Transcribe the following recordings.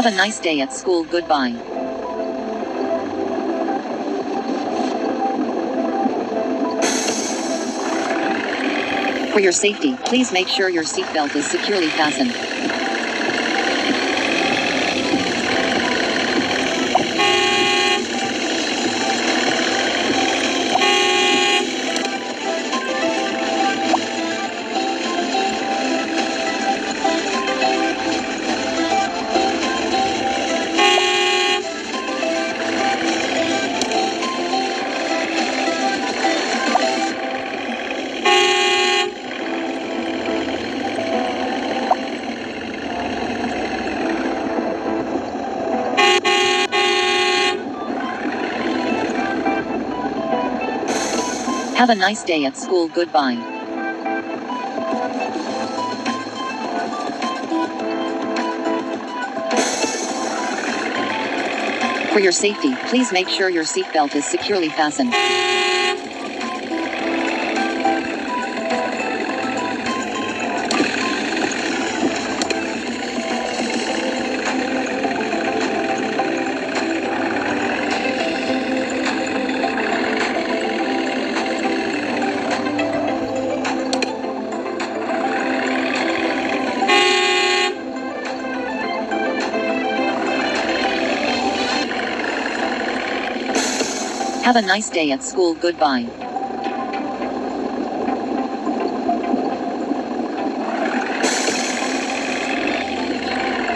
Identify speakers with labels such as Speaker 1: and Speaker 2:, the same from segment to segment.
Speaker 1: Have a nice day at school. Goodbye. For your safety, please make sure your seatbelt is securely fastened. Have a nice day at school. Goodbye. For your safety, please make sure your seatbelt is securely fastened. Have a nice day at school. Goodbye.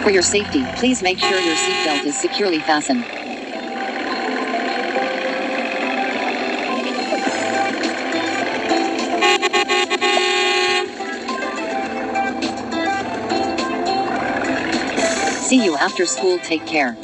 Speaker 1: For your safety, please make sure your seatbelt is securely fastened. See you after school. Take care.